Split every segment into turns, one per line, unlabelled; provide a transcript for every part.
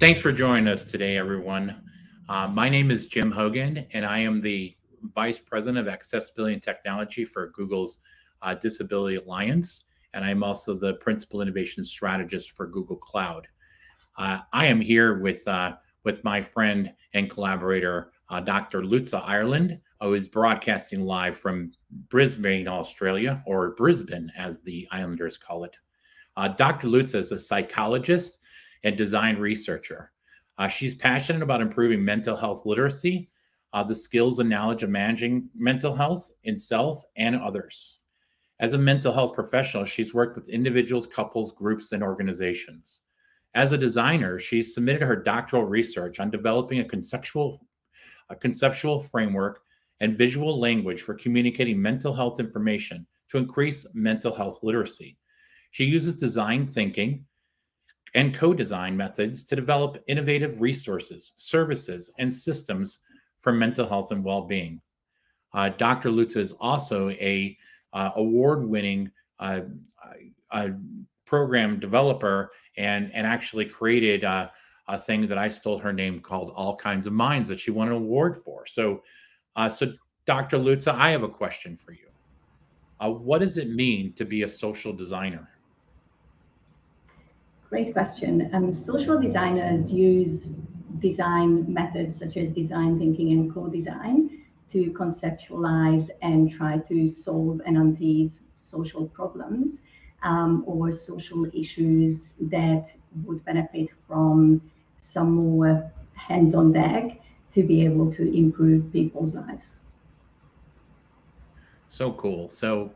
Thanks for joining us today, everyone. Uh, my name is Jim Hogan, and I am the Vice President of Accessibility and Technology for Google's uh, Disability Alliance, and I'm also the Principal Innovation Strategist for Google Cloud. Uh, I am here with uh, with my friend and collaborator, uh, Dr. Lutza Ireland, who is broadcasting live from Brisbane, Australia, or Brisbane, as the Islanders call it. Uh, Dr. Lutza is a psychologist and design researcher. Uh, she's passionate about improving mental health literacy, uh, the skills and knowledge of managing mental health in self and others. As a mental health professional, she's worked with individuals, couples, groups, and organizations. As a designer, she's submitted her doctoral research on developing a conceptual, a conceptual framework and visual language for communicating mental health information to increase mental health literacy. She uses design thinking and co design methods to develop innovative resources, services, and systems for mental health and well being. Uh, Dr. Lutz is also a uh, award winning uh, uh, program developer and, and actually created uh, a thing that I stole her name called All Kinds of Minds that she won an award for. So, uh, so Dr. Lutz, I have a question for you. what does it mean to be a social designer?
Great question. Um, social designers use design methods such as design thinking and co-design to conceptualize and try to solve and untease social problems um, or social issues that would benefit from some more hands on deck to be able to improve people's lives.
So cool. So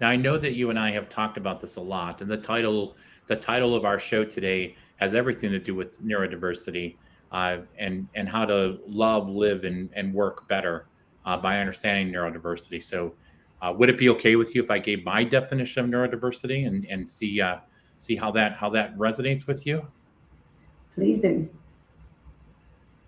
now I know that you and I have talked about this a lot, and the title the title of our show today has everything to do with neurodiversity uh, and and how to love, live, and and work better uh, by understanding neurodiversity. So, uh, would it be okay with you if I gave my definition of neurodiversity and and see uh, see how that how that resonates with you?
Please do.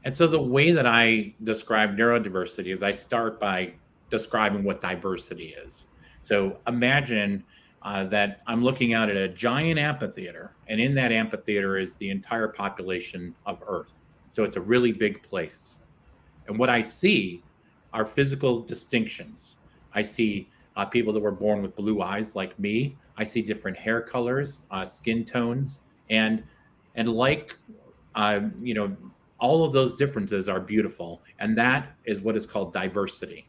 And so the way that I describe neurodiversity is I start by describing what diversity is. So imagine uh, that I'm looking out at a giant amphitheater, and in that amphitheater is the entire population of Earth. So it's a really big place. And what I see are physical distinctions. I see uh, people that were born with blue eyes, like me. I see different hair colors, uh, skin tones, and and like uh, you know, all of those differences are beautiful, and that is what is called diversity.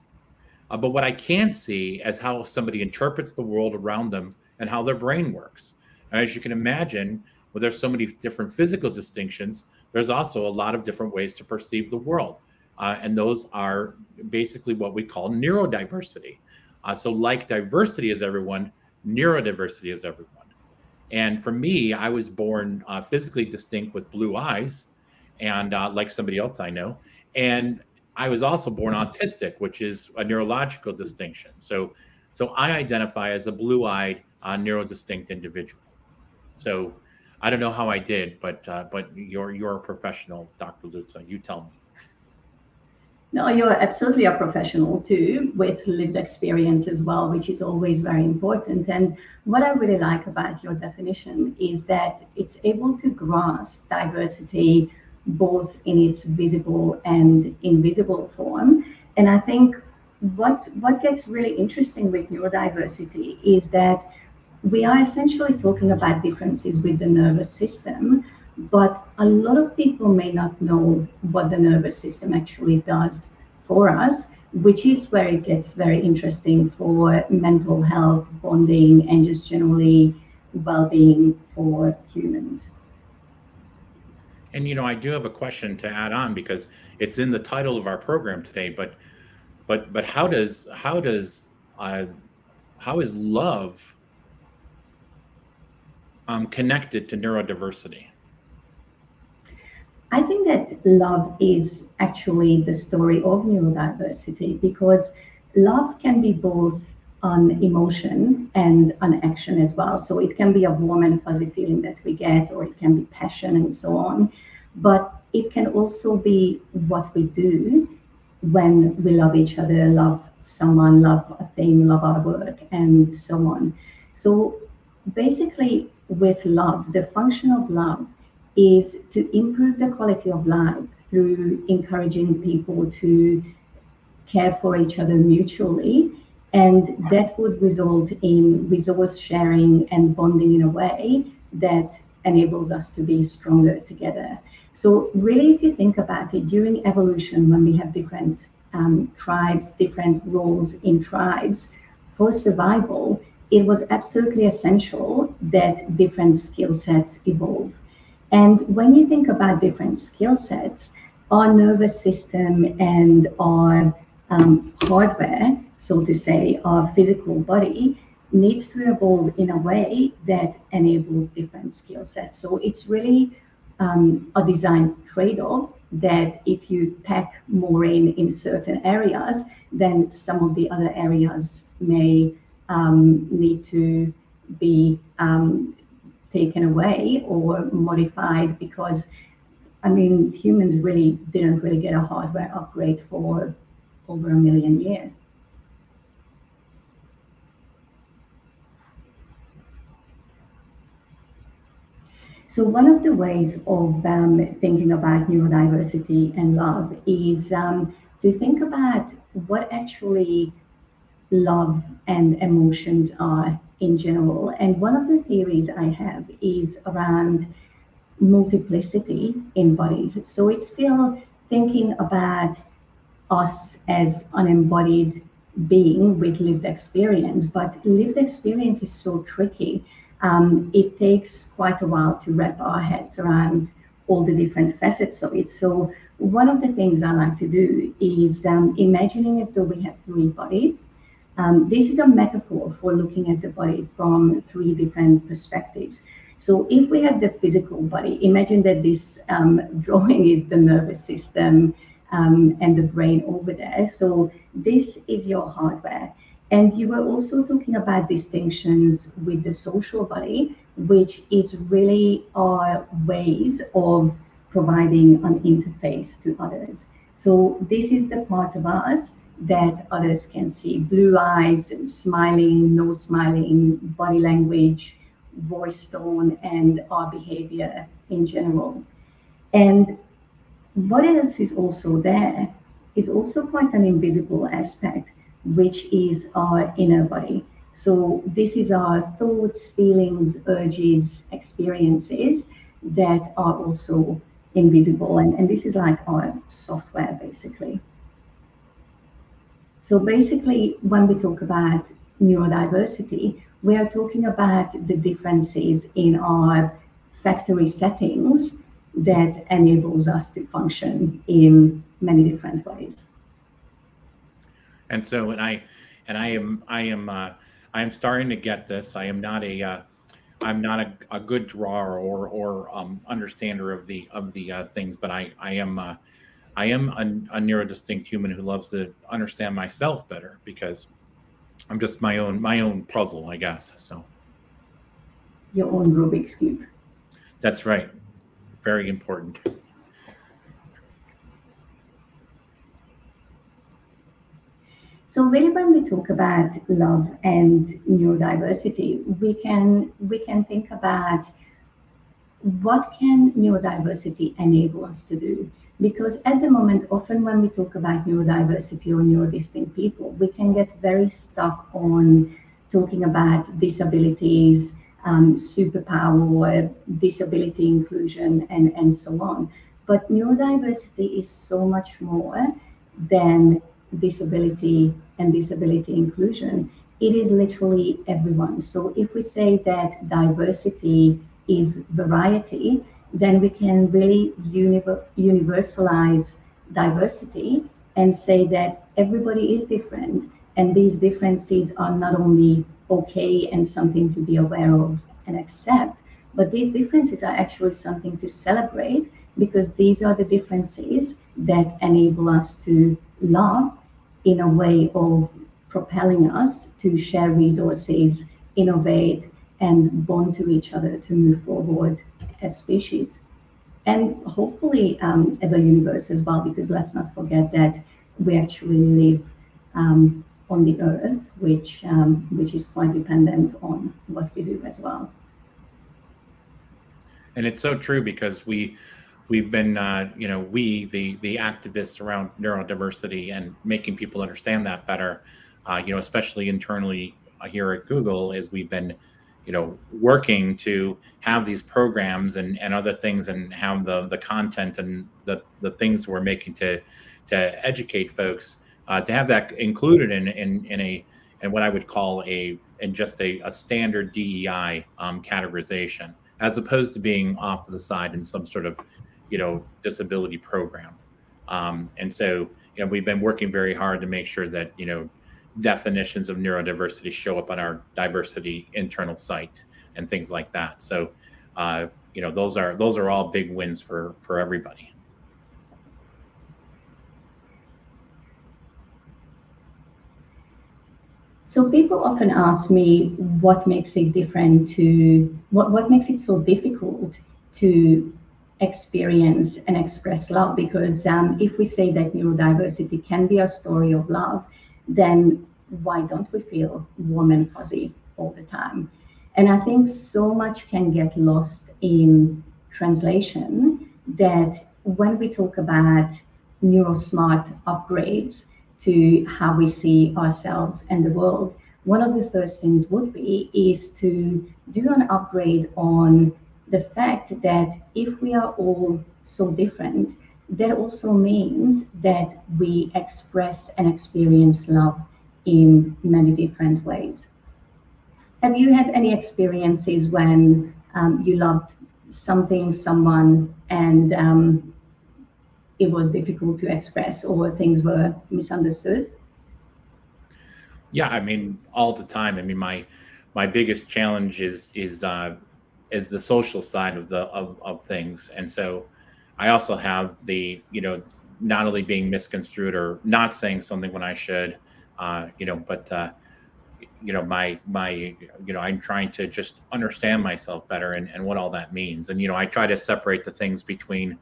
Uh, but what I can see is how somebody interprets the world around them and how their brain works. And as you can imagine, well, there's so many different physical distinctions. There's also a lot of different ways to perceive the world. Uh, and those are basically what we call neurodiversity. Uh, so, like diversity is everyone, neurodiversity is everyone. And for me, I was born uh, physically distinct with blue eyes, and uh, like somebody else I know. And I was also born autistic, which is a neurological distinction. So, so I identify as a blue-eyed, uh, neurodistinct individual. So, I don't know how I did, but uh, but you're you're a professional, Dr. Lutza. You tell me.
No, you're absolutely a professional too, with lived experience as well, which is always very important. And what I really like about your definition is that it's able to grasp diversity both in its visible and invisible form. And I think what what gets really interesting with neurodiversity is that we are essentially talking about differences with the nervous system, but a lot of people may not know what the nervous system actually does for us, which is where it gets very interesting for mental health, bonding, and just generally well-being for humans.
And you know, I do have a question to add on because it's in the title of our program today. But, but, but how does how does uh, how is love um, connected to neurodiversity?
I think that love is actually the story of neurodiversity because love can be both on emotion and on action as well. So it can be a warm and fuzzy feeling that we get, or it can be passion and so on. But it can also be what we do when we love each other, love someone, love a thing, love our work, and so on. So basically, with love, the function of love is to improve the quality of life through encouraging people to care for each other mutually. And that would result in resource sharing and bonding in a way that enables us to be stronger together. So, really, if you think about it, during evolution, when we have different um, tribes, different roles in tribes, for survival, it was absolutely essential that different skill sets evolve. And when you think about different skill sets, our nervous system and our um, hardware, so to say, our physical body, needs to evolve in a way that enables different skill sets. So it's really um, a design trade-off that if you pack more in in certain areas, then some of the other areas may um, need to be um, taken away or modified because I mean humans really didn't really get a hardware upgrade for over a million years. So one of the ways of um, thinking about neurodiversity and love is um, to think about what actually love and emotions are in general. And one of the theories I have is around multiplicity in bodies. So it's still thinking about us as an embodied being with lived experience, but lived experience is so tricky um, it takes quite a while to wrap our heads around all the different facets of it. So one of the things I like to do is um, imagining as though we have three bodies. Um, this is a metaphor for looking at the body from three different perspectives. So if we have the physical body, imagine that this um, drawing is the nervous system um, and the brain over there. So this is your hardware. And you were also talking about distinctions with the social body, which is really our ways of providing an interface to others. So this is the part of us that others can see. Blue eyes, smiling, no smiling, body language, voice tone, and our behavior in general. And what else is also there is also quite an invisible aspect which is our inner body. So this is our thoughts, feelings, urges, experiences that are also invisible. And, and this is like our software, basically. So basically, when we talk about neurodiversity, we are talking about the differences in our factory settings that enables us to function in many different ways.
And so, and I, and I am, I am, uh, I am starting to get this. I am not a, uh, I'm not a, a good drawer or or um, understander of the of the uh, things, but I I am uh, I am a, a neurodistinct human who loves to understand myself better because I'm just my own my own puzzle, I guess. So
your own Rubik's cube.
That's right. Very important.
So really when we talk about love and neurodiversity, we can we can think about what can neurodiversity enable us to do? Because at the moment, often when we talk about neurodiversity or neurodistinct people, we can get very stuck on talking about disabilities, um, superpower, disability inclusion, and, and so on. But neurodiversity is so much more than disability and disability inclusion, it is literally everyone. So if we say that diversity is variety, then we can really universalize diversity and say that everybody is different and these differences are not only okay and something to be aware of and accept, but these differences are actually something to celebrate because these are the differences that enable us to love in a way of propelling us to share resources, innovate, and bond to each other to move forward as species. And hopefully um, as a universe as well, because let's not forget that we actually live um, on the earth, which, um, which is quite dependent on what we do as well.
and it's so true because we we've been uh, you know we the the activists around neurodiversity and making people understand that better uh, you know especially internally here at google is we've been you know working to have these programs and and other things and have the the content and the the things we're making to to educate folks uh, to have that included in in in a and what I would call a in just a, a standard DEI um, categorization, as opposed to being off to the side in some sort of you know disability program. Um, and so you know we've been working very hard to make sure that you know definitions of neurodiversity show up on our diversity internal site and things like that. So uh, you know those are those are all big wins for for everybody.
So people often ask me what makes it different to what, what makes it so difficult to experience and express love? Because um, if we say that neurodiversity can be a story of love then why don't we feel warm and fuzzy all the time? And i think so much can get lost in translation that when we talk about neurosmart upgrades to how we see ourselves and the world, one of the first things would be is to do an upgrade on the fact that if we are all so different, that also means that we express and experience love in many different ways. Have you had any experiences when um, you loved something, someone, and um, it was difficult to express or things were misunderstood?
Yeah, I mean, all the time. I mean, my my biggest challenge is is uh, is the social side of the of, of things, and so I also have the you know not only being misconstrued or not saying something when I should, uh, you know, but uh, you know my my you know I'm trying to just understand myself better and and what all that means, and you know I try to separate the things between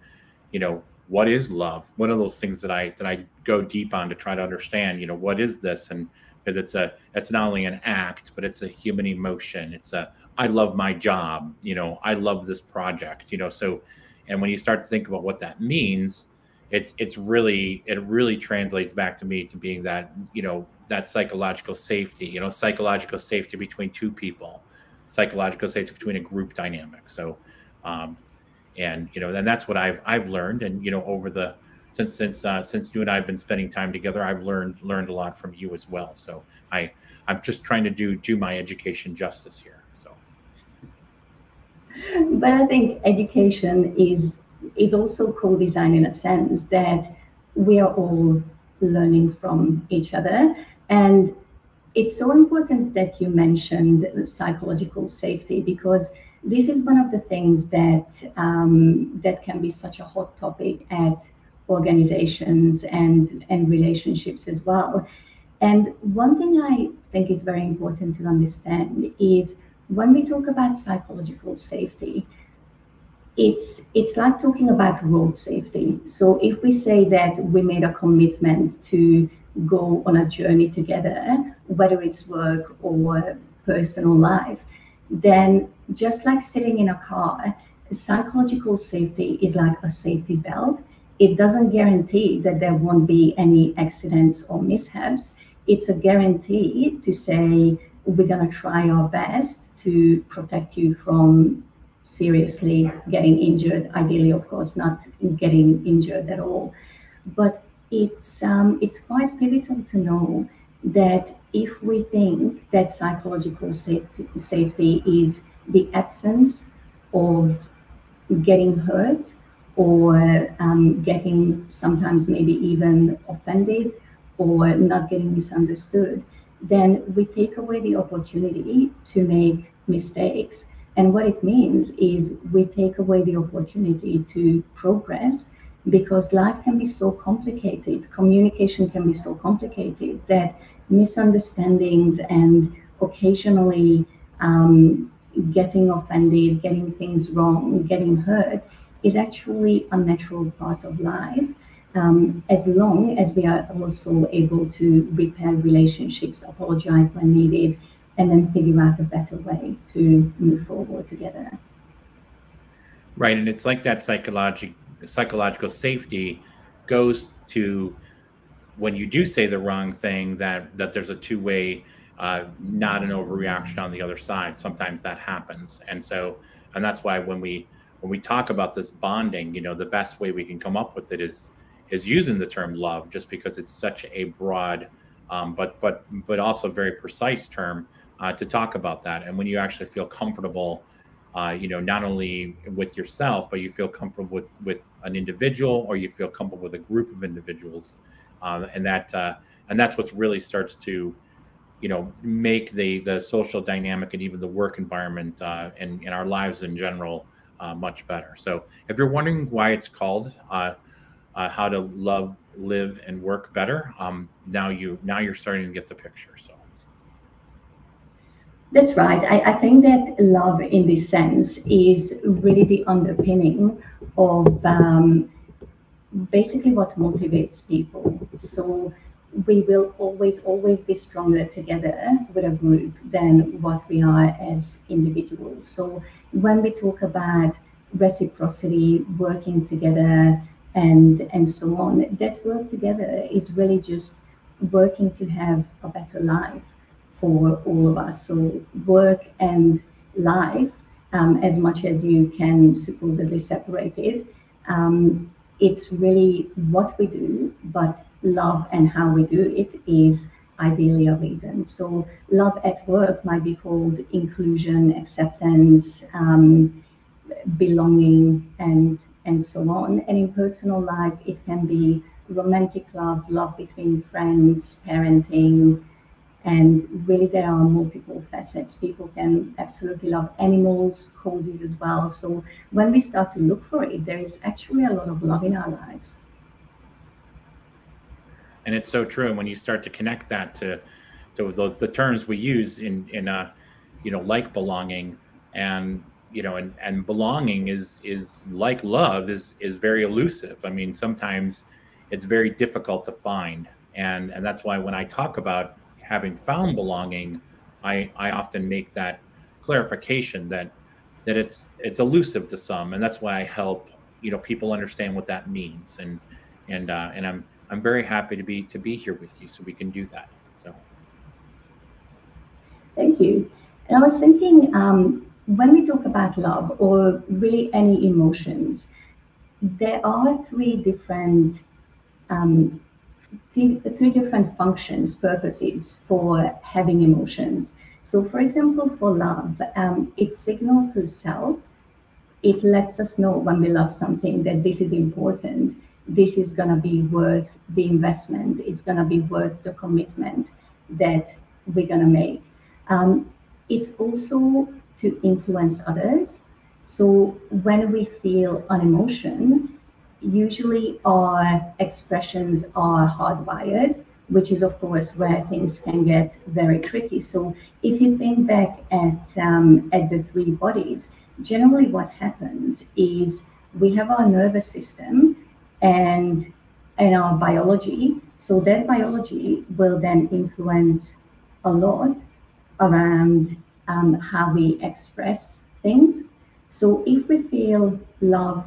you know what is love? One of those things that i that i go deep on to try to understand you know what is this? And because it's a it's not only an act but it's a human emotion. It's a i love my job you know i love this project you know so and when you start to think about what that means it's it's really it really translates back to me to being that you know that psychological safety you know psychological safety between two people psychological safety between a group dynamic. So um, and you know and that's what i've i've learned and you know over the since since uh, since you and i've been spending time together i've learned learned a lot from you as well. So i i'm just trying to do do my education justice here so.
But i think education is is also co-design in a sense that we are all learning from each other. And it's so important that you mentioned psychological safety because this is one of the things that um, that can be such a hot topic at organizations and and relationships as well. And one thing I think is very important to understand is when we talk about psychological safety, it's it's like talking about road safety. So if we say that we made a commitment to go on a journey together, whether it's work or personal life, then just like sitting in a car, psychological safety is like a safety belt. It doesn't guarantee that there won't be any accidents or mishaps. It's a guarantee to say we're going to try our best to protect you from seriously getting injured. Ideally, of course, not getting injured at all. But it's um, it's quite pivotal to know that if we think that psychological safety, safety is the absence of getting hurt or um, getting sometimes maybe even offended or not getting misunderstood, then we take away the opportunity to make mistakes. And what it means is we take away the opportunity to progress because life can be so complicated, communication can be so complicated that misunderstandings and occasionally um, getting offended, getting things wrong, getting hurt is actually a natural part of life. Um, as long as we are also able to repair relationships, apologize when needed, and then figure out a better way to move forward together.
Right, and it's like that psychological psychological safety goes to when you do say the wrong thing that that there's a two way, uh, not an overreaction on the other side. Sometimes that happens, and so and that's why when we when we talk about this bonding, you know, the best way we can come up with it is is using the term love, just because it's such a broad, um, but but but also very precise term uh, to talk about that. And when you actually feel comfortable, uh, you know, not only with yourself, but you feel comfortable with with an individual, or you feel comfortable with a group of individuals, uh, and that uh, and that's what really starts to you know make the the social dynamic and even the work environment uh, and in our lives in general uh, much better. So if you're wondering why it's called uh, uh, "How to Love, Live, and Work Better," um, now you now you're starting to get the picture. So.
That's right. I, I think that love, in this sense, is really the underpinning of um, basically what motivates people. So we will always, always be stronger together with a group than what we are as individuals. So when we talk about reciprocity, working together, and and so on, that work together is really just working to have a better life for all of us. So work and life, um, as much as you can supposedly separate it, um, it's really what we do, but love and how we do it is ideally a reason. So love at work might be called inclusion, acceptance, um, belonging, and and so on. And in personal life, it can be romantic love, love between friends, parenting, and really there are multiple facets. People can absolutely love animals, causes as well. So when we start to look for it, there is actually a lot of love in our lives
and it's so true. And when you start to connect that to to the, the terms we use in in a you know like belonging and you know and and belonging is is like love is is very elusive. I mean sometimes it's very difficult to find and and that's why when I talk about having found belonging, I I often make that clarification that that it's it's elusive to some and that's why I help you know people understand what that means and and uh, and I'm I'm very happy to be to be here with you so we can do that. So
thank you. And I was thinking um, when we talk about love or really any emotions, there are three different um, three, different functions, purposes for having emotions. So, for example, for love, um, it's signal to self. It lets us know when we love something that this is important this is going to be worth the investment. It's going to be worth the commitment that we're going to make. Um, it's also to influence others. So when we feel an emotion, usually our expressions are hardwired, which is of course where things can get very tricky. So if you think back at um, at the three bodies, generally what happens is we have our nervous system and and our biology. So that biology will then influence a lot around um, how we express things. So if we feel love,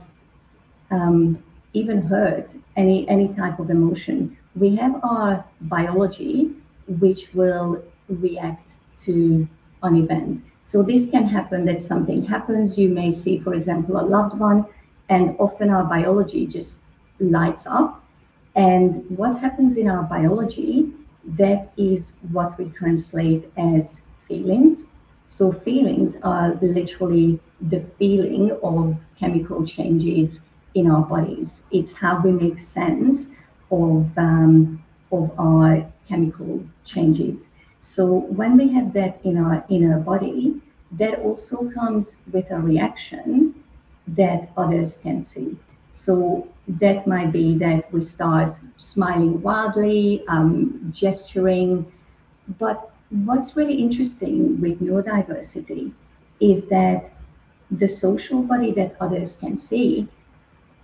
um, even hurt, any any type of emotion, we have our biology which will react to an event. So this can happen that something happens. You may see, for example, a loved one, and often our biology just lights up. And what happens in our biology, that is what we translate as feelings. So feelings are literally the feeling of chemical changes in our bodies. It's how we make sense of, um, of our chemical changes. So when we have that in our inner body, that also comes with a reaction that others can see. So that might be that we start smiling wildly, um, gesturing. But what's really interesting with neurodiversity is that the social body that others can see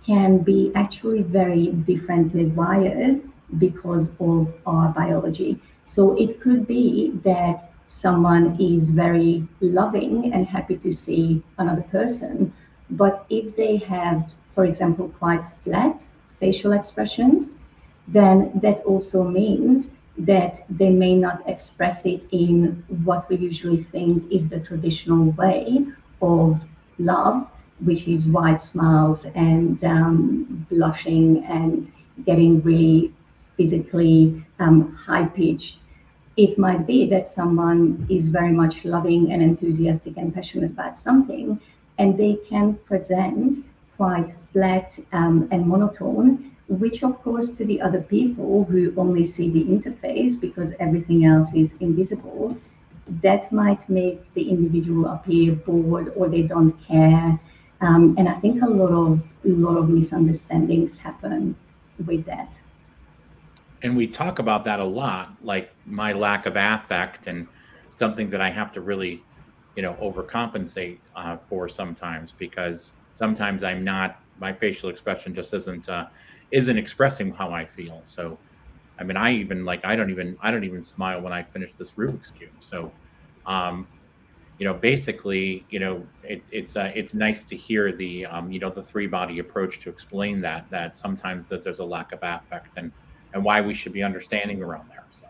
can be actually very differently wired because of our biology. So it could be that someone is very loving and happy to see another person, But if they have, for example, quite flat facial expressions, then that also means that they may not express it in what we usually think is the traditional way of love, which is wide smiles and um, blushing and getting really physically um, high pitched. It might be that someone is very much loving and enthusiastic and passionate about something, and they can present quite flat um, and monotone, which, of course, to the other people who only see the interface because everything else is invisible, that might make the individual appear bored or they don't care. Um, and I think a lot of a lot of misunderstandings happen with that.
And we talk about that a lot, like my lack of affect and something that I have to really, you know, overcompensate uh, for sometimes because sometimes I'm not my facial expression just isn't uh, isn't expressing how I feel. So I mean, I even like I don't even I don't even smile when I finish this Rubik's cube. So, um, you know, basically, you know, it, it's uh, it's nice to hear the um, you know the three body approach to explain that that sometimes that there's a lack of affect and and why we should be understanding around there. So.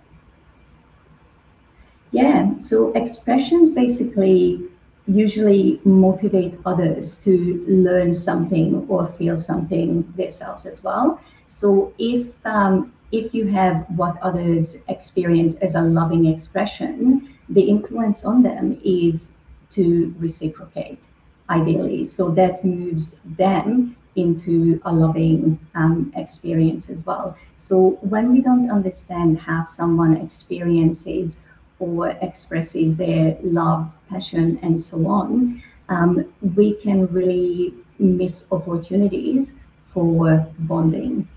Yeah. So expressions basically usually motivate others to learn something or feel something themselves as well. So if um, if you have what others experience as a loving expression, the influence on them is to reciprocate, ideally. So that moves them into a loving um, experience as well. So when we don't understand how someone experiences or expresses their love, passion, and so on, um, we can really miss opportunities for bonding.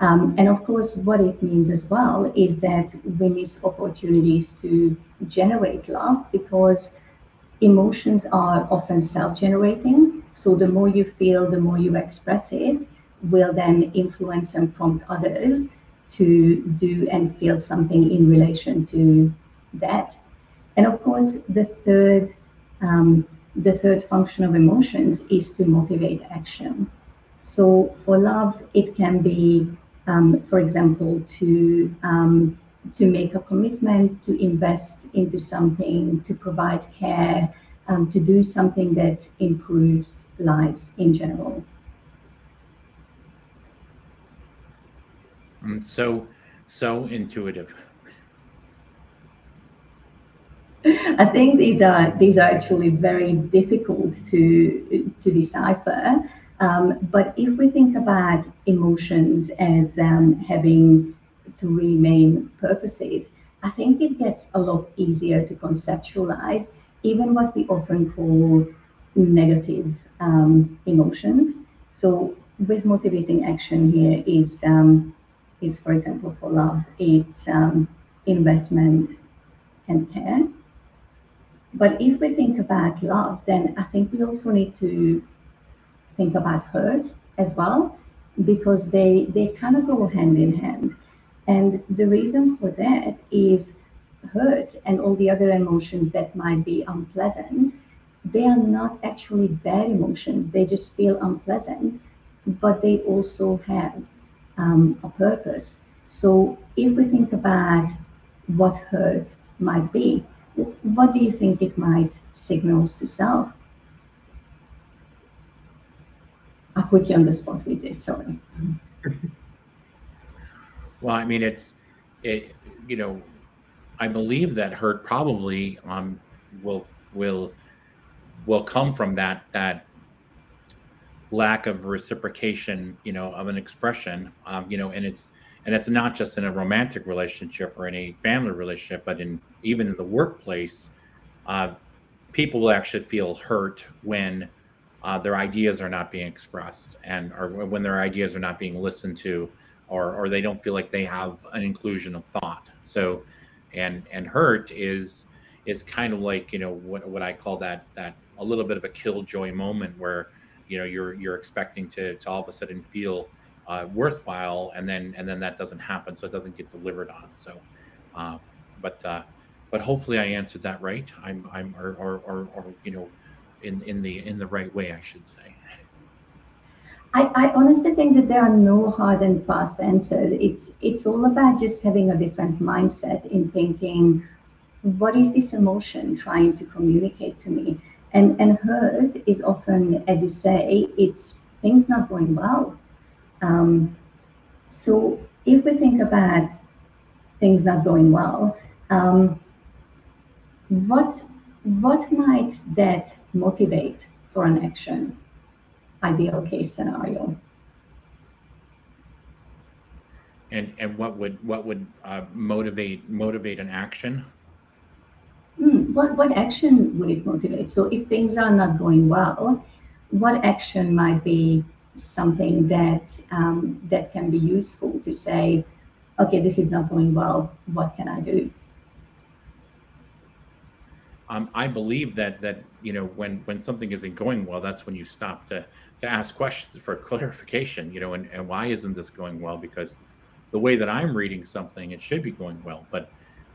Um, and of course, what it means as well is that we miss opportunities to generate love because emotions are often self generating. So the more you feel, the more you express it, will then influence and prompt others to do and feel something in relation to that. And of course, the third um, the third function of emotions is to motivate action. So for love, it can be um, for example, to um, to make a commitment, to invest into something, to provide care, um, to do something that improves lives in general.
Mm, so, so intuitive.
I think these are these are actually very difficult to to decipher. Um, but if we think about emotions as um, having three main purposes, I think it gets a lot easier to conceptualize even what we often call negative um, emotions. So, with motivating action here is um, is for example for love, it's um, investment and care. But if we think about love, then I think we also need to think about hurt as well because they they kind of go hand in hand and the reason for that is hurt and all the other emotions that might be unpleasant they are not actually bad emotions they just feel unpleasant but they also have um, a purpose so if we think about what hurt might be what do you think it might signals to self I put you on the spot with this. Sorry.
Well, I mean, it's it. You know, I believe that hurt probably um will will will come from that that lack of reciprocation. You know, of an expression. Um, you know, and it's and it's not just in a romantic relationship or any family relationship, but in even in the workplace. Uh, people will actually feel hurt when uh, their ideas are not being expressed and or when their ideas are not being listened to or or they don't feel like they have an inclusion of thought. So and and hurt is is kind of like you know what what I call that that a little bit of a killjoy moment where you know you're you're expecting to to all of a sudden feel uh, worthwhile and then and then that doesn't happen so it doesn't get delivered on. So uh, but uh, but hopefully I answered that right. I'm I'm or or or, or you know in in the in the right way, I should say.
I, I honestly think that there are no hard and fast answers. It's it's all about just having a different mindset in thinking, what is this emotion trying to communicate to me? And and hurt is often, as you say, it's things not going well. Um, so if we think about things not going well, um, what what might that motivate for an action? Ideal case scenario.
And and what would what would uh, motivate motivate an action?
Mm, what what action would it motivate? So if things are not going well, what action might be something that um, that can be useful to say, okay, this is not going well. What can I do?
Um, I believe that that you know when when something isn't going well, that's when you stop to to ask questions for clarification. You know, and, and why isn't this going well? Because the way that I'm reading something, it should be going well, but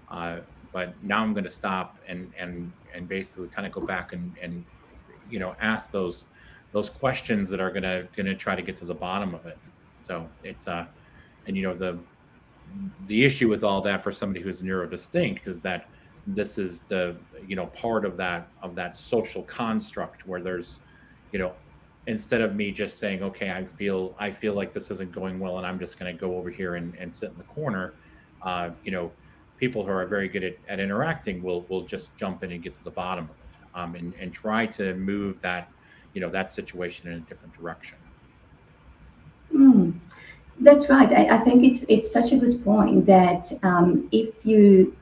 uh, but now I'm going to stop and and and basically kind of go back and and you know ask those those questions that are going to going to try to get to the bottom of it. So it's uh and you know the the issue with all that for somebody who's neurodistinct is that this is the you know part of that of that social construct where there's you know instead of me just saying okay i feel i feel like this isn't going well and i'm just going to go over here and, and sit in the corner uh, you know people who are very good at, at interacting will will just jump in and get to the bottom of it um, and, and try to move that you know that situation in a different direction.
Mm, that's right. I, I, think it's it's such a good point that um, if you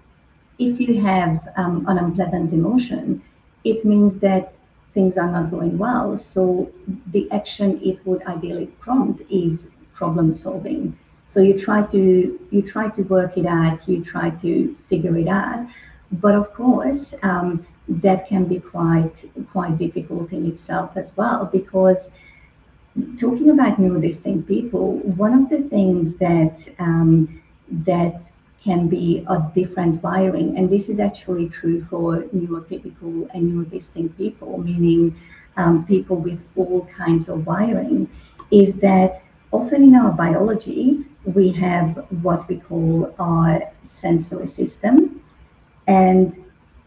if you have um, an unpleasant emotion, it means that things are not going well. So the action it would ideally prompt is problem solving. So you try to you try to work it out, you try to figure it out, but of course um, that can be quite quite difficult in itself as well because talking about neurodistinct people, one of the things that um, that can be a different wiring. And this is actually true for neurotypical and neurodistinct people, meaning um, people with all kinds of wiring, is that often in our biology, we have what we call our sensory system. And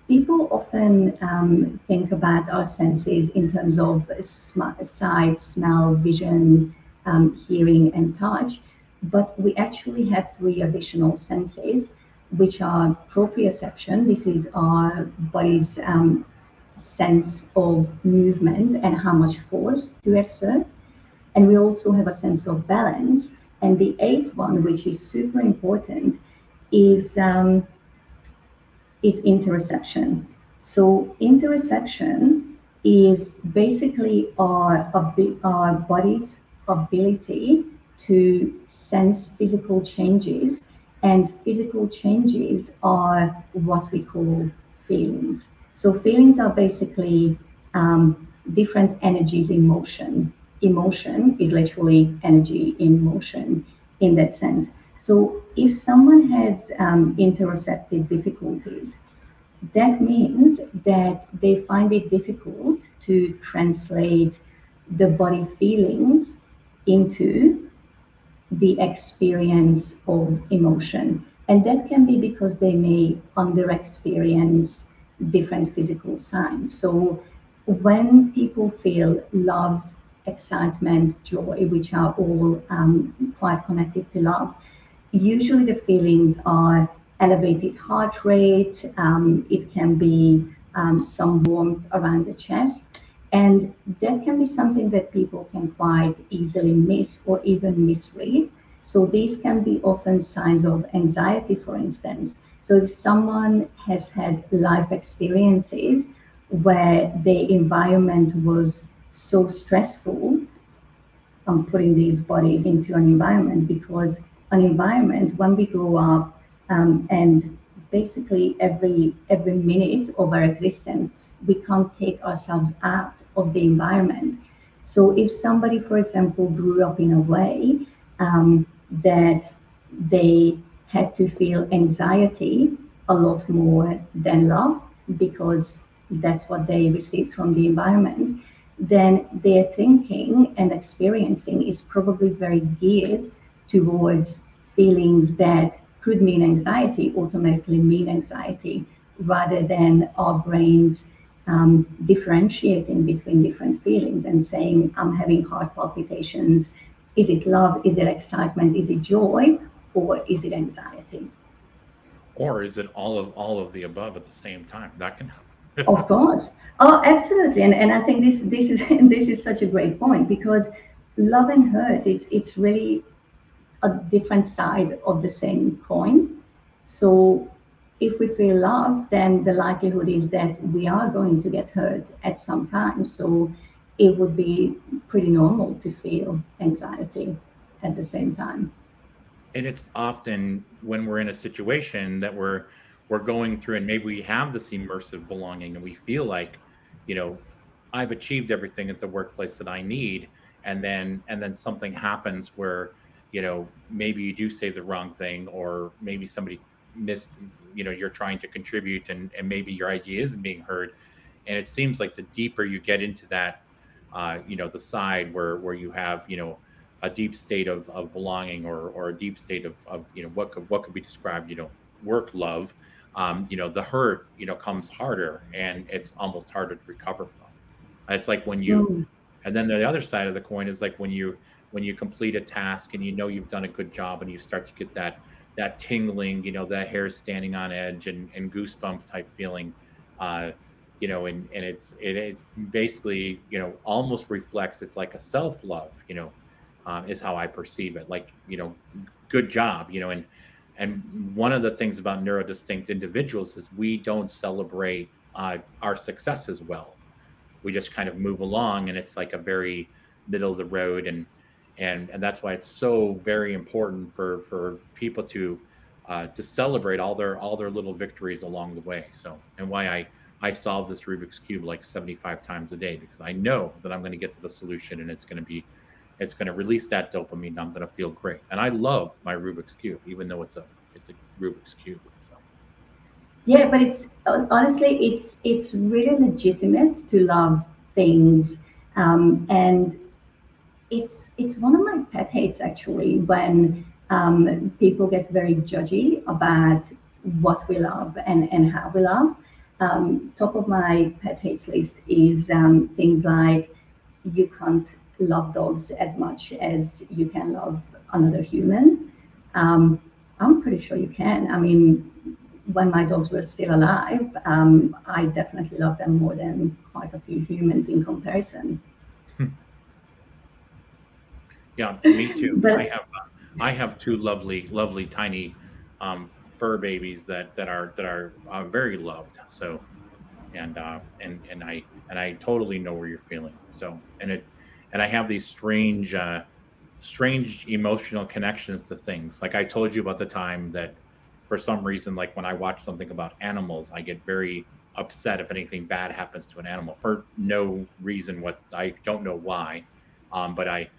people often um, think about our senses in terms of sight, smell, vision, um, hearing, and touch but we actually have three additional senses, which are proprioception. This is our body's um, sense of movement and how much force to exert. And we also have a sense of balance. And the eighth one, which is super important, is um, is interoception. So interoception is basically our, our body's ability to sense physical changes, and physical changes are what we call feelings. So, feelings are basically um, different energies in motion. Emotion is literally energy in motion in that sense. So, if someone has um, interoceptive difficulties, that means that they find it difficult to translate the body feelings into the experience of emotion. And that can be because they may under experience different physical signs. So when people feel love, excitement, joy, which are all um, quite connected to love, usually the feelings are elevated heart rate, um, it can be um, some warmth around the chest, and that can be something that people can quite easily miss or even misread. So these can be often signs of anxiety, for instance. So if someone has had life experiences where the environment was so stressful, I'm putting these bodies into an environment because an environment, when we grow up um, and basically every every minute of our existence, we can't take ourselves out of the environment. So if somebody, for example, grew up in a way um, that they had to feel anxiety a lot more than love because that's what they received from the environment, then their thinking and experiencing is probably very geared towards feelings that could mean anxiety, automatically mean anxiety, rather than our brains um, differentiating between different feelings and saying, I'm having heart palpitations. Is it love? Is it excitement? Is it joy? Or is it anxiety?
Or is it all of all of the above at the same time? That can happen.
of course. Oh, absolutely. And, and I think this this is this is such a great point because love and hurt it's it's really a different side of the same coin. So if we feel love, then the likelihood is that we are going to get hurt at some time. So it would be pretty normal to feel anxiety at the same time.
And it's often when we're in a situation that we're we're going through and maybe we have this immersive belonging and we feel like, you know, I've achieved everything at the workplace that I need and then and then something happens where you know maybe you do say the wrong thing or maybe somebody miss you know you're trying to contribute and, and maybe your idea isn't being heard and it seems like the deeper you get into that uh, you know the side where where you have you know a deep state of, of belonging or or a deep state of, of you know what could what could be described you know work love um, you know the hurt you know comes harder and it's almost harder to recover from it's like when you mm. and then the other side of the coin is like when you when you complete a task and you know you've done a good job and you start to get that that tingling, you know, that hair standing on edge and, and goosebump type feeling, uh, you know, and, and it's, it, it basically, you know, almost reflects, it's like a self-love, you know, um, is how I perceive it. Like, you know, good job, you know, and, and one of the things about neurodistinct individuals is we don't celebrate uh, our success as well. We just kind of move along and it's like a very middle of the road and, and and that's why it's so very important for for people to uh, to celebrate all their all their little victories along the way. So and why I I solve this Rubik's cube like 75 times a day because I know that I'm going to get to the solution and it's going to be it's going to release that dopamine and I'm going to feel great. And I love my Rubik's cube even though it's a it's a Rubik's cube. So.
Yeah, but it's honestly it's it's really legitimate to love things um, and it's it's one of my pet hates actually when um, people get very judgy about what we love and, and how we love. Um, top of my pet hates list is um, things like you can't love dogs as much as you can love another human. Um, I'm pretty sure you can. I mean, when my dogs were still alive, um, I definitely loved them more than quite a few humans in comparison.
Yeah, me too. but, I have I have two lovely, lovely tiny um, fur babies that that are that are uh, very loved. So, and uh, and and I and I totally know where you're feeling. So, and it and I have these strange, uh, strange emotional connections to things. Like I told you about the time that, for some reason, like when I watch something about animals, I get very upset if anything bad happens to an animal for no reason. What I don't know why, um, but I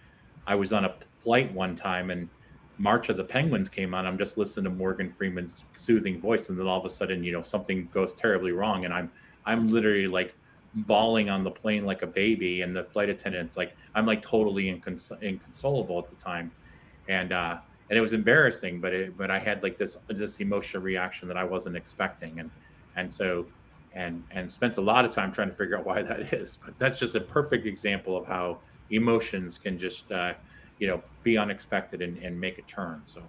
I was on a flight one time and March of the Penguins came on. I'm just listening to Morgan Freeman's soothing voice, and then all of a sudden, you know, something goes terribly wrong, and I'm I'm literally like bawling on the plane like a baby, and the flight attendant's like I'm like totally incons- inconsolable at the time, and uh, and it was embarrassing, but it but I had like this this emotional reaction that I wasn't expecting, and and so and and spent a lot of time trying to figure out why that is. But that's just a perfect example of how emotions can just uh, you know be unexpected and, and make a turn so.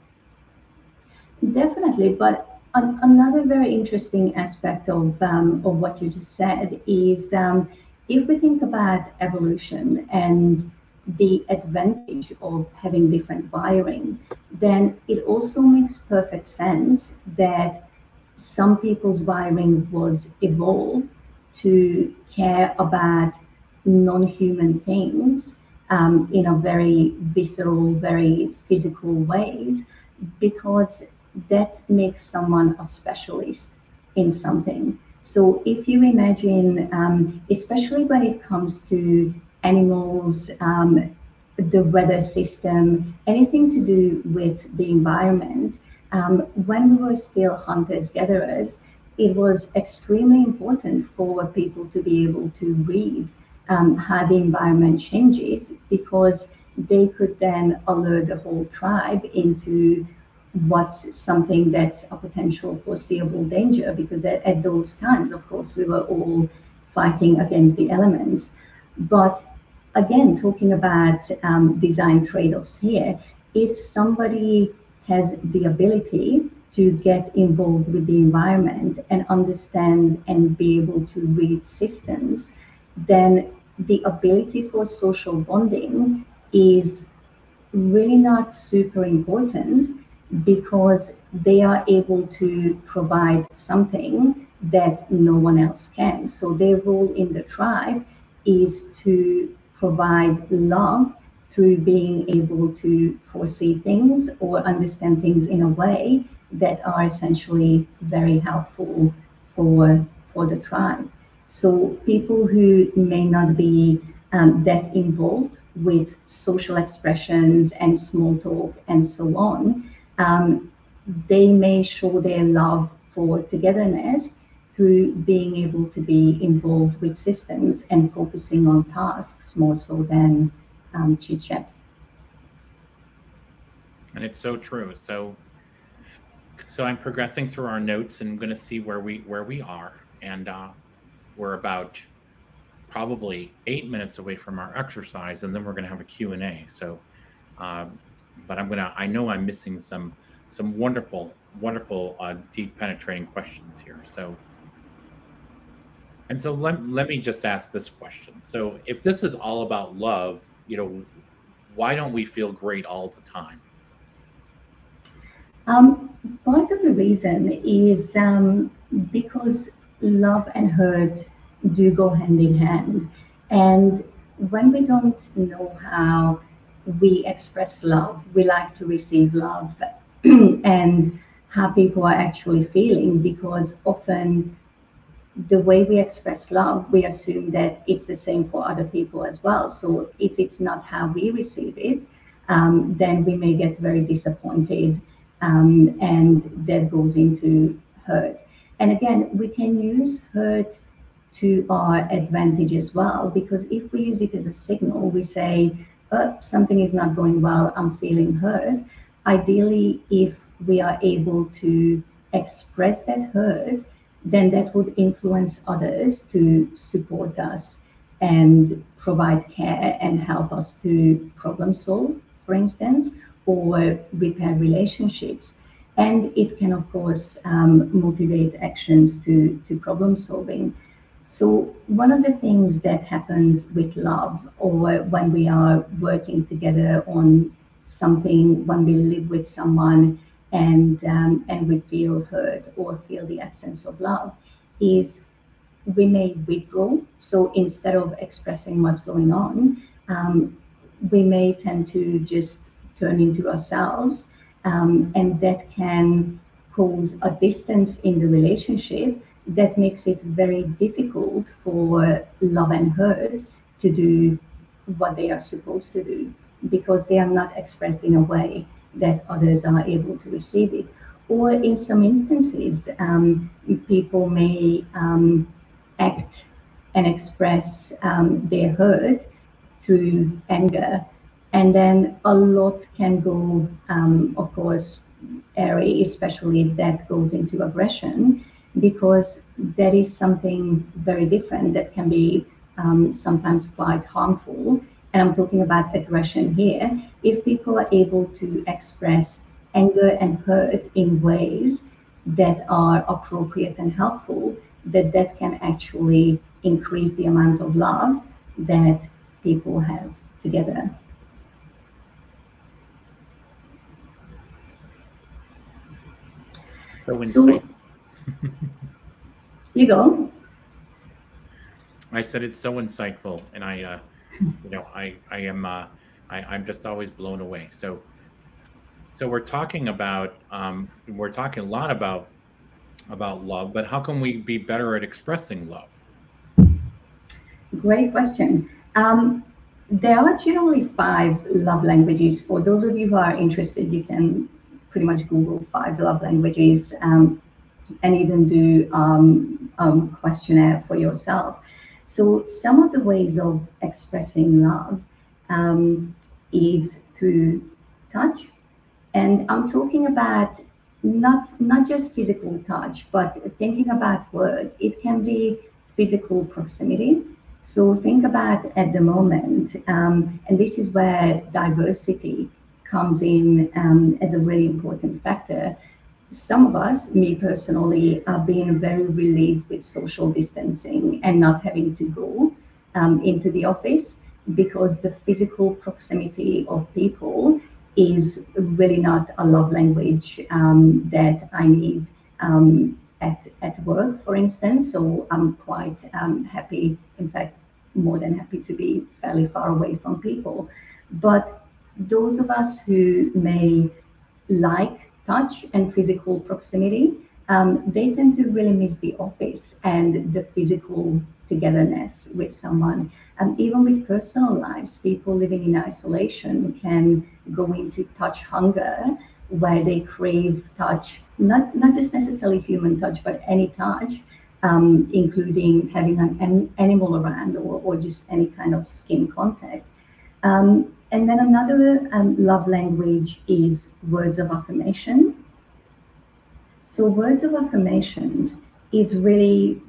Definitely but an, another very interesting aspect of um, of what you just said is um, if we think about evolution and the advantage of having different wiring, then it also makes perfect sense that some people's wiring was evolved to care about non-human things um, in a very visceral, very physical ways, because that makes someone a specialist in something. So if you imagine, um, especially when it comes to animals, um, the weather system, anything to do with the environment, um, when we were still hunters gatherers, it was extremely important for people to be able to read um, how the environment changes because they could then alert the whole tribe into what's something that's a potential foreseeable danger because at, at those times of course we were all fighting against the elements. But again talking about um, design trade-offs here if somebody has the ability to get involved with the environment and understand and be able to read systems, then the ability for social bonding is really not super important because they are able to provide something that no one else can. So their role in the tribe is to provide love through being able to foresee things or understand things in a way that are essentially very helpful for for the tribe. So people who may not be um, that involved with social expressions and small talk and so on, um, they may show their love for togetherness through being able to be involved with systems and focusing on tasks more so than um, chit chat.
And it's so true. So so I'm progressing through our notes and I'm going to see where we where we are, and uh, we're about probably eight minutes away from our exercise, and then we're going to have a Q and A. So, um, but I'm gonna I know I'm missing some some wonderful wonderful uh, deep penetrating questions here. So. And so let, let me just ask this question. So if this is all about love, you know, why don't we feel great all the time?
Um, part of the reason is um, because love and hurt do go hand in hand. And when we don't know how we express love, we like to receive love and how people are actually feeling because often the way we express love, we assume that it's the same for other people as well. So if it's not how we receive it, um, then we may get very disappointed um, and that goes into hurt. And again, we can use hurt to our advantage as well, because if we use it as a signal, we say, oh, something is not going well, I'm feeling hurt. Ideally, if we are able to express that hurt, then that would influence others to support us and provide care and help us to problem solve, for instance, or repair relationships. And it can, of course, um, motivate actions to, to problem solving. So, one of the things that happens with love, or when we are working together on something, when we live with someone and, um, and we feel hurt or feel the absence of love, is we may withdraw. So, instead of expressing what's going on, um, we may tend to just turn into ourselves. Um, and that can cause a distance in the relationship that makes it very difficult for love and hurt to do what they are supposed to do because they are not expressed in a way that others are able to receive it. Or in some instances, um, people may um, act and express um, their hurt through anger and then a lot can go, um, of course, airy, especially if that goes into aggression, because that is something very different that can be um, sometimes quite harmful. And I'm talking about aggression here. If people are able to express anger and hurt in ways that are appropriate and helpful, that that can actually increase the amount of love that people have together.
So insightful.
So, you go.
I said it's so insightful, and I, uh, you know, I, I am, uh, I, I'm just always blown away. So, so we're talking about, um, we're talking a lot about, about love, but how can we be better at expressing love?
Great question. Um, there are generally five love languages. For those of you who are interested, you can pretty much Google five love languages. Um, and even do um, um, questionnaire for yourself. So some of the ways of expressing love um, is through touch, and I'm talking about not not just physical touch, but thinking about word. It can be physical proximity. So think about at the moment, um, and this is where diversity comes in um, as a really important factor some of us, me personally, are being very relieved with social distancing and not having to go um, into the office because the physical proximity of people is really not a love language um, that I need um, at, at work, for instance. So I'm quite um, happy, in fact, more than happy to be fairly far away from people. But those of us who may like touch and physical proximity, um, they tend to really miss the office and the physical togetherness with someone. And even with personal lives, people living in isolation can go into touch hunger where they crave touch, not, not just necessarily human touch, but any touch, um, including having an, an, animal around or, or just any kind of skin contact. Um, and then another um, love language is words of affirmation. So words of affirmations is really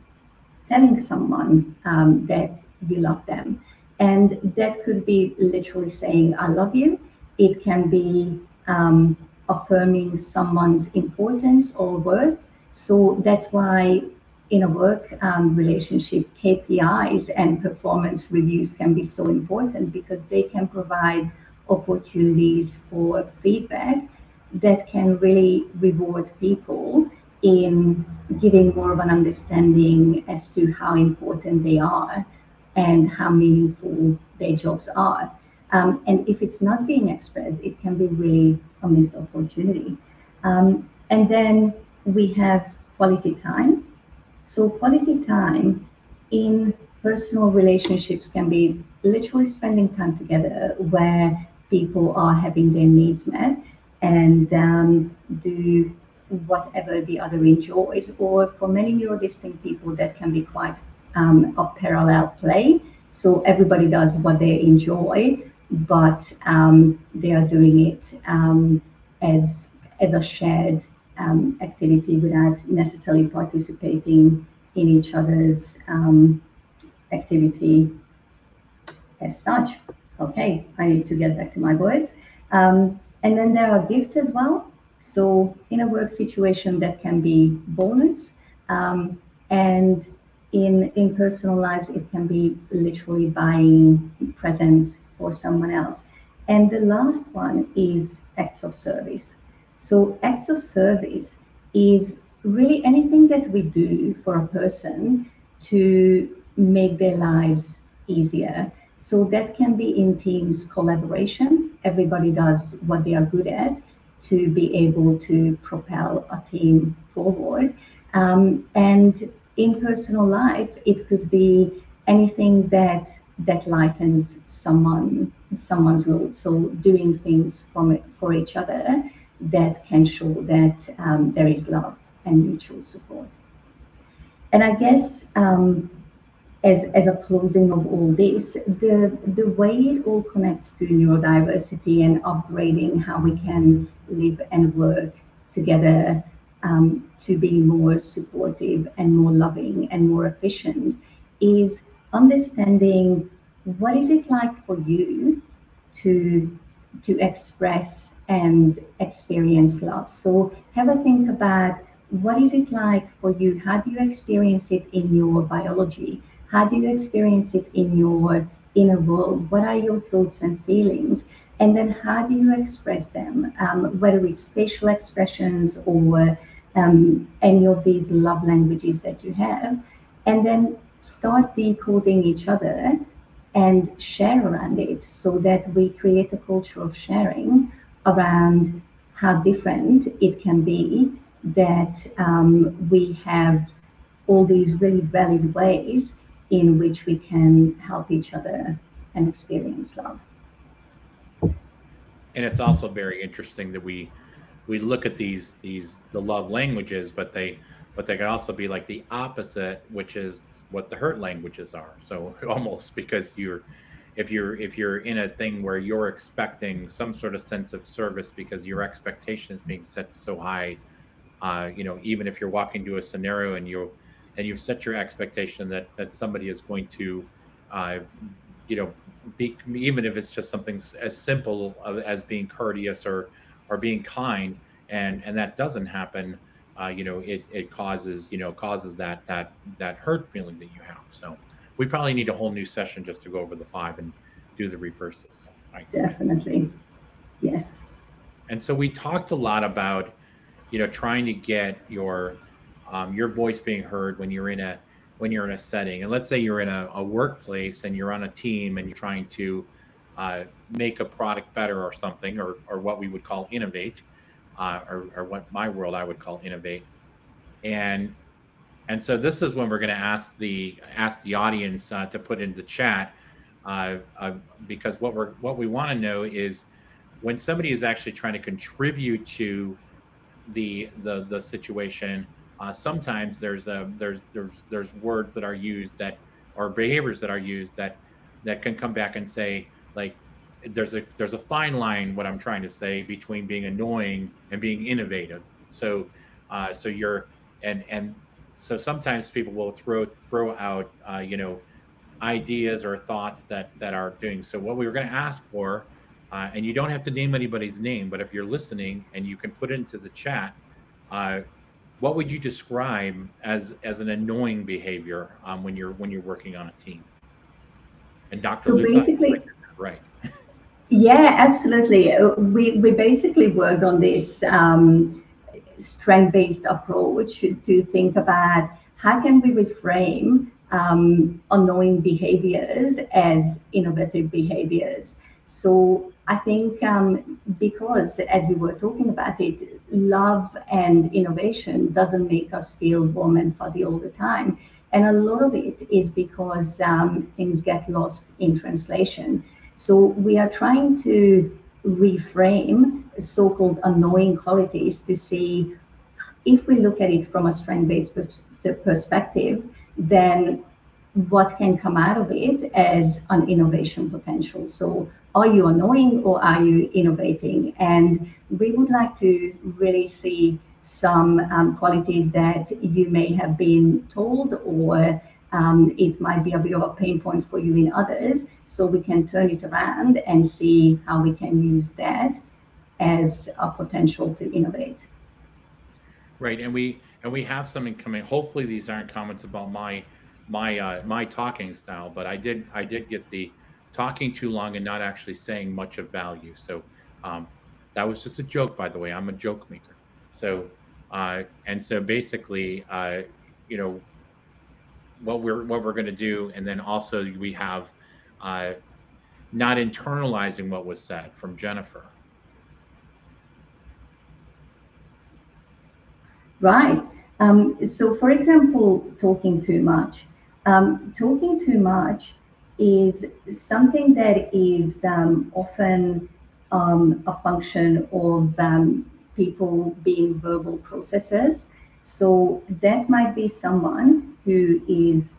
telling someone um, that you love them. And that could be literally saying, I love you. It can be um, affirming someone's importance or worth. So that's why in a work um, relationship, KPIs and performance reviews can be so important because they can provide opportunities for feedback that can really reward people in giving more of an understanding as to how important they are and how meaningful their jobs are. Um, and if it's not being expressed, it can be really a missed opportunity. Um, and then we have quality time so quality time in personal relationships can be literally spending time together where people are having their needs met and um, do whatever the other enjoys. Or for many neurodistinct people, that can be quite um, a parallel play. So everybody does what they enjoy, but um, they are doing it um, as as a shared um, activity without necessarily participating in each other's um, activity as such. Okay, I need to get back to my words. Um, and then there are gifts as well. So in a work situation, that can be bonus. Um, and in, in personal lives, it can be literally buying presents for someone else. And the last one is acts of service. So acts of service is really anything that we do for a person to make their lives easier. So that can be in teams collaboration. Everybody does what they are good at to be able to propel a team forward. Um, and in personal life, it could be anything that that lightens someone someone's load. So doing things for for each other that can show that um, there is love and mutual support. And I guess um, as, as a closing of all this, the, the way it all connects to neurodiversity and upgrading how we can live and work together um, to be more supportive and more loving and more efficient is understanding what is it like for you to to express and experience love. So have a think about what is it like for you? How do you experience it in your biology? How do you experience it in your inner world? What are your thoughts and feelings? And then how do you express them? Um, whether it's facial expressions or um, any of these love languages that you have. And then start decoding each other and share around it so that we create a culture of sharing around how different it can be that um, we have all these really valid ways in which we can help each other and experience love.
And it's also very interesting that we we look at these these the love languages, but they but they can also be like the opposite, which is what the hurt languages are. So almost because you're if you're if you're in a thing where you're expecting some sort of sense of service because your expectation is being set so high, uh, you know, even if you're walking to a scenario and you and you've set your expectation that that somebody is going to, uh, you know, be even if it's just something as simple as being courteous or or being kind, and and that doesn't happen, uh, you know, it it causes you know causes that that that hurt feeling that you have. So we probably need a whole new session just to go over the five and do the reverses.
Definitely, yes.
And so we talked a lot about, you know, trying to get your um, your voice being heard when you're in a when you're in a setting. And let's say you're in a, a workplace and you're on a team and you're trying to uh, make a product better or something, or or what we would call innovate, uh, or or what my world I would call innovate. And and so this is when we're going to ask the ask the audience uh, to put in the chat, uh, uh, because what we're what we want to know is when somebody is actually trying to contribute to the the the situation. Uh, sometimes there's a there's there's there's words that are used that or behaviors that are used that that can come back and say like there's a there's a fine line what i'm trying to say between being annoying and being innovative so uh, so you're and and so sometimes people will throw throw out uh, you know ideas or thoughts that that are doing so what we were going to ask for uh, and you don't have to name anybody's name but if you're listening and you can put it into the chat uh, what would you describe as as an annoying behavior um, when you're when you're working on a team? And dr
so basically
right.
Yeah absolutely. We we basically work on this um, strength-based approach to think about how can we reframe um, annoying behaviors as innovative behaviors. So I think um, because, as we were talking about it, love and innovation doesn't make us feel warm and fuzzy all the time. And a lot of it is because um, things get lost in translation. So we are trying to reframe so-called annoying qualities to see if we look at it from a strength-based perspective, then what can come out of it as an innovation potential. So are you annoying or are you innovating? And we would like to really see some um, qualities that you may have been told or um, it might be a bit of a pain point for you in others. So we can turn it around and see how we can use that as a potential to innovate.
Right, and we and we have something coming. Hopefully, these aren't comments about my my uh, my talking style, but I did I did get the talking too long and not actually saying much of value. So um, that was just a joke, by the way. I'm a joke maker. So uh, and so basically, uh, you know, what we're what we're going to do, and then also we have uh, not internalizing what was said from Jennifer.
Right. Um, so, for example, talking too much. Um, talking too much is something that is um, often um, a function of um, people being verbal processors. So, that might be someone who is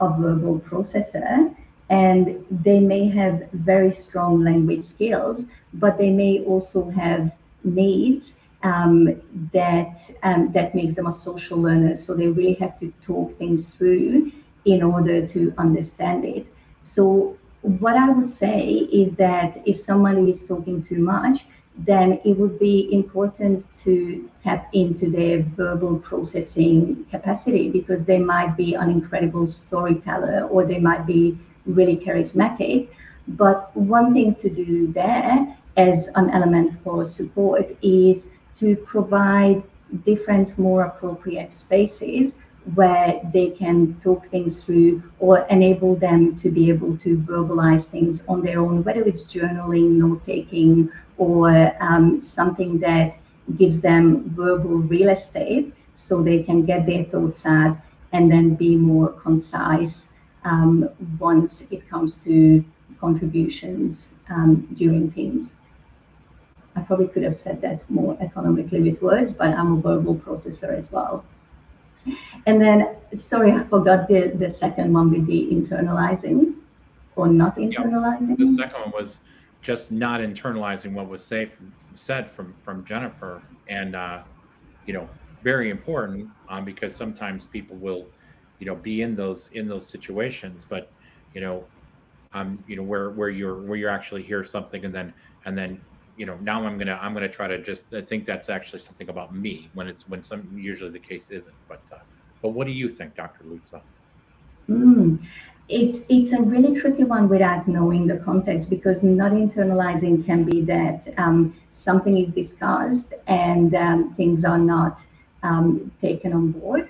a verbal processor and they may have very strong language skills, but they may also have needs um, that um, that makes them a social learner. So they really have to talk things through in order to understand it. So what I would say is that if someone is talking too much, then it would be important to tap into their verbal processing capacity because they might be an incredible storyteller or they might be really charismatic. But one thing to do there as an element for support is to provide different, more appropriate spaces where they can talk things through or enable them to be able to verbalize things on their own, whether it's journaling, note taking, or um, something that gives them verbal real estate so they can get their thoughts out and then be more concise um, once it comes to contributions um, during teams. I probably could have said that more economically with words, but I'm a verbal processor as well. And then, sorry, I forgot the, the second one with the internalizing or not internalizing.
The second one was just not internalizing what was safe, said from from Jennifer, and uh, you know, very important um, because sometimes people will, you know, be in those in those situations, but you know, um, you know, where where you're where you actually hear something and then and then you know now i'm gonna i'm gonna try to just i think that's actually something about me when it's when some usually the case isn't. But uh, but what do you think dr lutza?
Mm, it's it's a really tricky one without knowing the context because not internalizing can be that um, something is discussed and um, things are not um, taken on board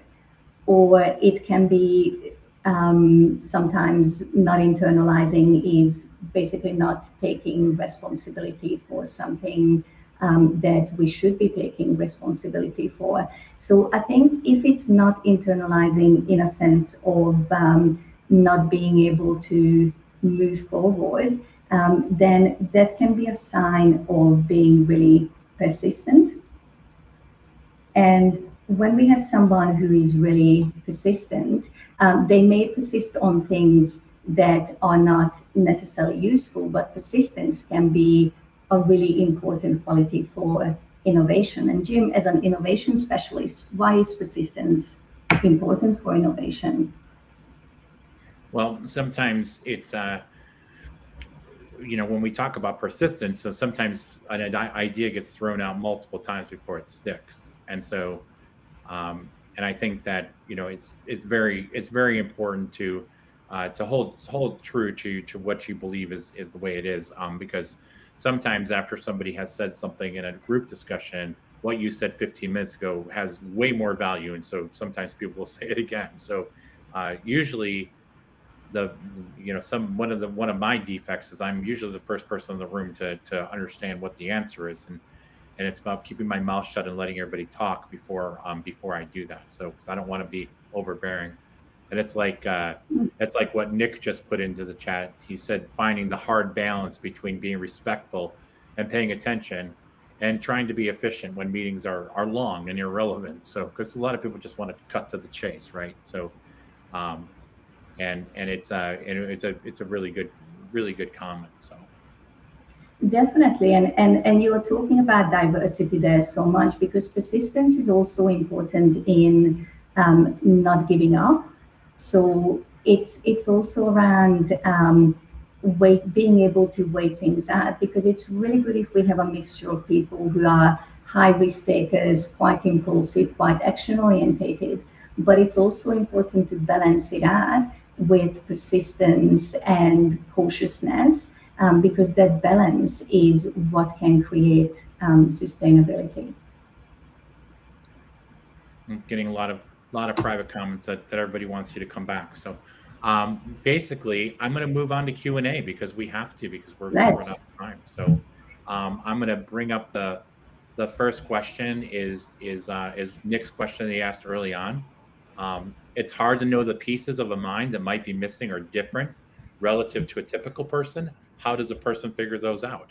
or it can be um, sometimes not internalizing is basically not taking responsibility for something um, that we should be taking responsibility for. So I think if it's not internalizing in a sense of um, not being able to move forward, um, then that can be a sign of being really persistent. And when we have someone who is really persistent, um, they may persist on things that are not necessarily useful, but persistence can be a really important quality for innovation. And Jim, as an innovation specialist, why is persistence important for innovation?
Well, sometimes it's, uh, you know, when we talk about persistence, so sometimes an idea gets thrown out multiple times before it sticks. And so, um, and I think that you know it's it's very it's very important to uh, to hold hold true to to what you believe is is the way it is um, because sometimes after somebody has said something in a group discussion what you said 15 minutes ago has way more value and so sometimes people will say it again so uh, usually the you know some one of the one of my defects is i'm usually the first person in the room to to understand what the answer is and and it's about keeping my mouth shut and letting everybody talk before um, before I do that. So because I don't want to be overbearing, and it's like uh, it's like what Nick just put into the chat. He said finding the hard balance between being respectful and paying attention, and trying to be efficient when meetings are are long and irrelevant. So because a lot of people just want to cut to the chase, right? So, um, and and it's uh and it's a it's a really good really good comment. So.
Definitely, and, and and you are talking about diversity there so much because persistence is also important in um, not giving up. So it's it's also around um, wait being able to wait things out because it's really good if we have a mixture of people who are high risk takers, quite impulsive, quite action orientated. But it's also important to balance it out with persistence and cautiousness um, because that balance is what can create um, sustainability.
I'm getting a lot of lot of private comments that, that everybody wants you to come back. So um, basically, I'm going to move on to Q and A because we have to because we're running out of time. So um, I'm going to bring up the the first question is is uh, is Nick's question that he asked early on. It's hard to know the pieces of a mind that might be missing or different relative to a typical person how does a person figure those out?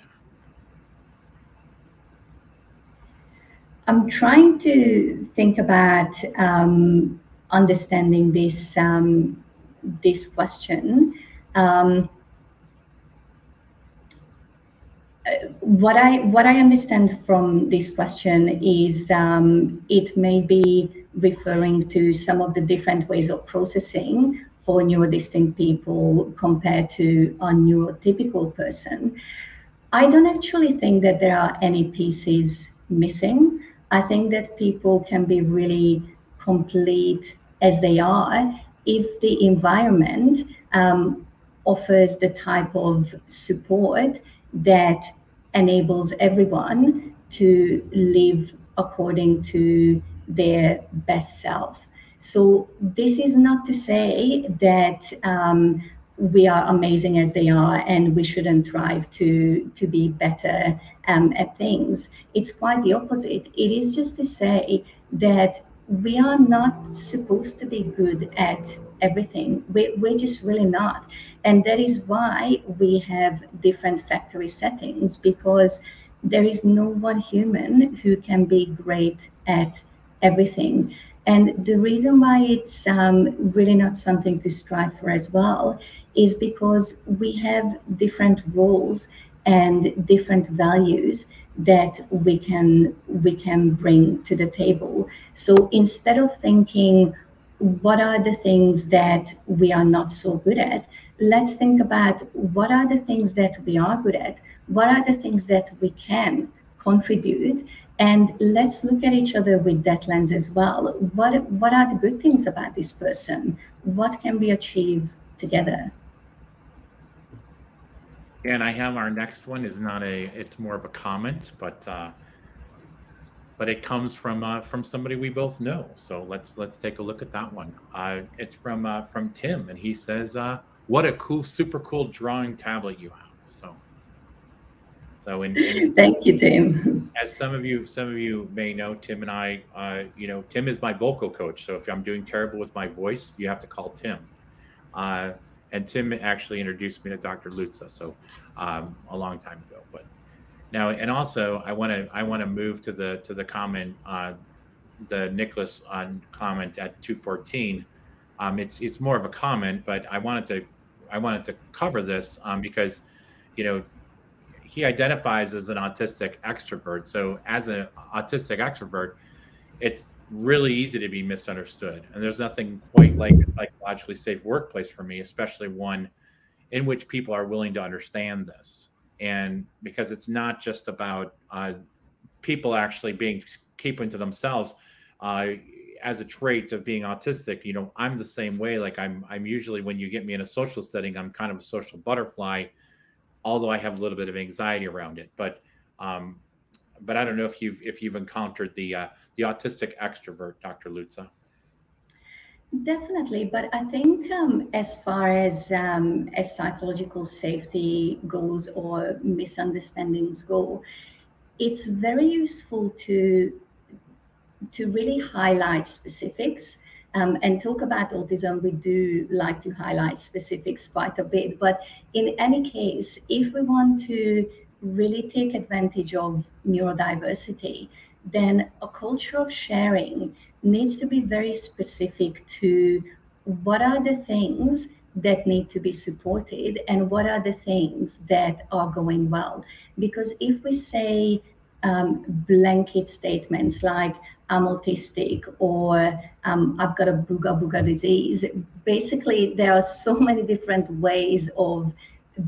I'm trying to think about um, understanding this um, this question. Um, what I what I understand from this question is um, it may be referring to some of the different ways of processing for neurodistinct people compared to a neurotypical person. I don't actually think that there are any pieces missing. I think that people can be really complete as they are if the environment um, offers the type of support that enables everyone to live according to their best self. So this is not to say that um, we are amazing as they are and we shouldn't strive to to be better um, at things. It's quite the opposite. It is just to say that we are not supposed to be good at everything. We, we're just really not. And that is why we have different factory settings because there is no one human who can be great at everything. And the reason why it's um, really not something to strive for as well is because we have different roles and different values that we can we can bring to the table. So instead of thinking what are the things that we are not so good at, let's think about what are the things that we are good at, what are the things that we can contribute, and let's look at each other with that lens as well. What what are the good things about this person? What can we achieve together?
And I have our next one is not a it's more of a comment, but uh, but it comes from uh, from somebody we both know. So let's let's take a look at that one. Uh, it's from uh, from Tim, and he says, uh, "What a cool, super cool drawing tablet you have." So so in, in
thank you, Tim.
As some of you some of you may know, Tim and I, uh, you know, Tim is my vocal coach. So if I'm doing terrible with my voice, you have to call Tim. Uh, and Tim actually introduced me to Dr. Lutza, so um, a long time ago. But now, and also, I want to I want to move to the to the comment, uh, the Nicholas on comment at 214. Um, it's it's more of a comment, but I wanted to I wanted to cover this um, because, you know, he identifies as an autistic extrovert. So as an autistic extrovert, it's really easy to be misunderstood. And there's nothing quite like a psychologically safe workplace for me, especially one in which people are willing to understand this. And because it's not just about uh, people actually being keeping to themselves uh, as a trait of being autistic. You know, I'm the same way. Like I'm, I'm usually when you get me in a social setting, I'm kind of a social butterfly, although I have a little bit of anxiety around it. But um, but I don't know if you've if you've encountered the uh, the autistic extrovert, Dr. Lutza.
Definitely, but I think um, as far as um, as psychological safety goes or misunderstandings go, it's very useful to to really highlight specifics um, and talk about autism. We do like to highlight specifics quite a bit, but in any case, if we want to really take advantage of neurodiversity, then a culture of sharing needs to be very specific to what are the things that need to be supported and what are the things that are going well. Because if we say um, blanket statements like I'm autistic or um, I've got a booga booga disease, basically there are so many different ways of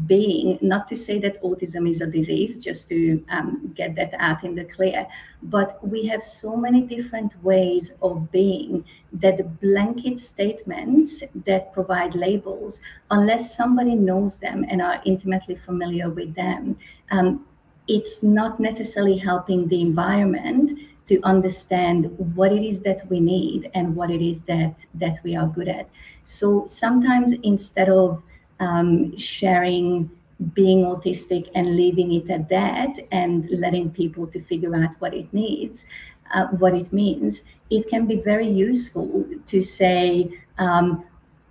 being, not to say that autism is a disease, just to um, get that out in the clear, but we have so many different ways of being that the blanket statements that provide labels, unless somebody knows them and are intimately familiar with them, um, it's not necessarily helping the environment to understand what it is that we need and what it is that that we are good at. So sometimes instead of um, sharing being autistic and leaving it at that and letting people to figure out what it needs uh, what it means it can be very useful to say um,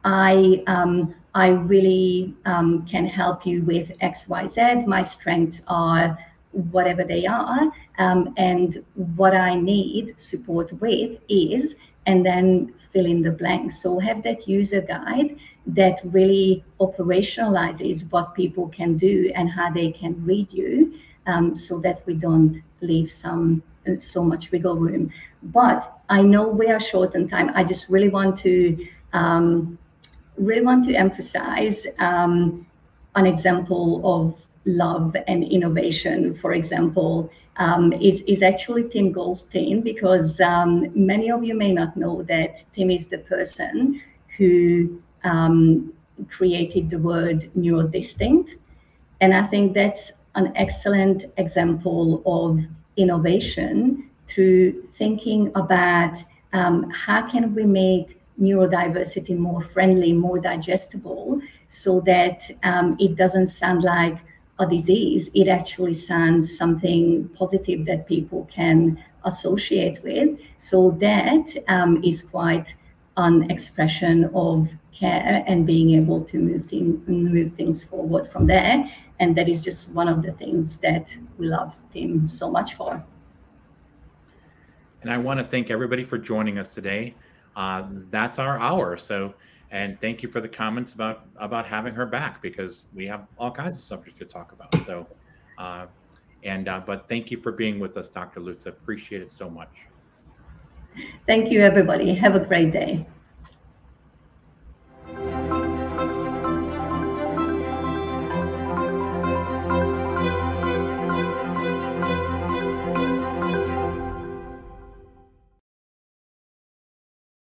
i um, i really um, can help you with xyz my strengths are whatever they are um, and what i need support with is and then fill in the blanks. So have that user guide that really operationalizes what people can do and how they can read you um, so that we don't leave some so much wiggle room. But i know we are short on time. I just really want to um, really want to emphasize um, an example of love and innovation for example um, is, is actually tim goldstein because um, many of you may not know that tim is the person who um, created the word neurodistinct. And I think that's an excellent example of innovation through thinking about um, how can we make neurodiversity more friendly, more digestible, so that um, it doesn't sound like a disease. It actually sounds something positive that people can associate with. So that um, is quite an expression of care and being able to move, move things forward from there. And that is just one of the things that we love Tim so much for.
And I want to thank everybody for joining us today. Uh, that's our hour. So, and thank you for the comments about about having her back because we have all kinds of subjects to talk about. So, uh, and uh, but thank you for being with us, Dr. Lutza. Appreciate it so much.
Thank you, everybody. Have a great day.